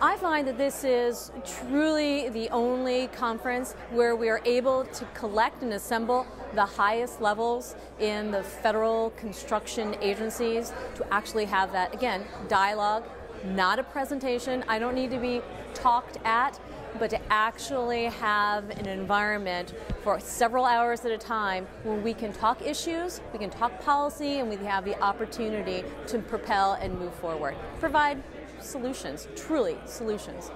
I find that this is truly the only conference where we are able to collect and assemble the highest levels in the federal construction agencies to actually have that, again, dialogue, not a presentation. I don't need to be talked at, but to actually have an environment for several hours at a time where we can talk issues, we can talk policy, and we have the opportunity to propel and move forward. Provide solutions, truly solutions.